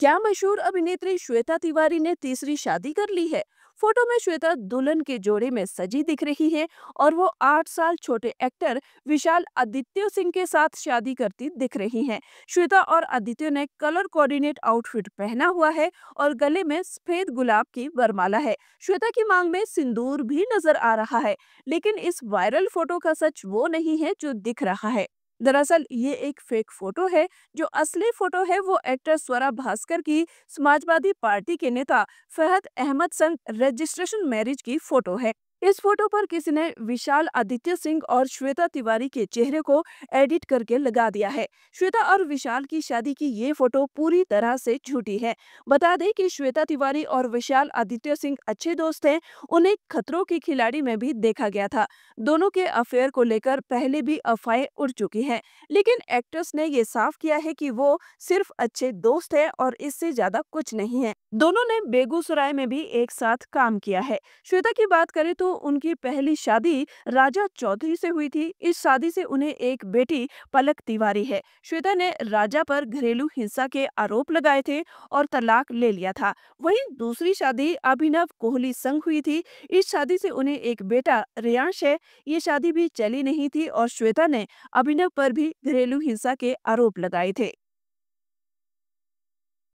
क्या मशहूर अभिनेत्री श्वेता तिवारी ने तीसरी शादी कर ली है? फ़ोटो में श्वेता दुल्हन के जोड़े में सजी दिख रही है और वो आठ साल छोटे एक्टर विशाल आदित्य सिंह के साथ शादी करती दिख रही हैं। श्वेता और आदित्य ने कलर कोऑर्डिनेट आउटफिट पहना हुआ है और गले में सफ़ेद गुलाब की वरमाला है। श्वेता की मांग में सिंदूर भी नज़र आ रहा है, लेकिन इस वायरल फ़ोटो का सच वो नहीं है जो दिख रहा है। दरअसल ये एक फेक फ़ोटो है, जो असली फ़ोटो है वो एक्टर स्वरा भास्कर की समाजवादी पार्टी के नेता फहद अहमद संग रजिस्ट्रेशन मैरिज की फ़ोटो है। इस फ़ोटो पर किसी ने विशाल आदित्य सिंह और श्वेता तिवारी के चेहरे को एडिट करके लगा दिया है। श्वेता और विशाल की शादी की ये फ़ोटो पूरी तरह से झूठी है। बता दें कि श्वेता तिवारी और विशाल आदित्य सिंह अच्छे दोस्त हैं, उन्हें खतरों के खिलाड़ी में भी देखा गया था। दोनों के अफेयर को लेकर पहले भी अफवाहें उड़ चुकी है, लेकिन एक्ट्रेस ने ये साफ़ किया है कि वो सिर्फ़ अच्छे दोस्त है और इससे ज़्यादा कुछ नहीं है। दोनों ने बेगूसराय में भी एक साथ काम किया है। श्वेता की बात करें तो उनकी पहली शादी राजा चौधरी से हुई थी। इस शादी से उन्हें एक बेटी पलक तिवारी है। श्वेता ने राजा पर घरेलू हिंसा के आरोप लगाए थे और तलाक ले लिया था। वहीं दूसरी शादी अभिनव कोहली संग हुई थी। इस शादी से उन्हें एक बेटा रियांश है। ये शादी भी चली नहीं थी और श्वेता ने अभिनव पर भी घरेलू हिंसा के आरोप लगाए थे।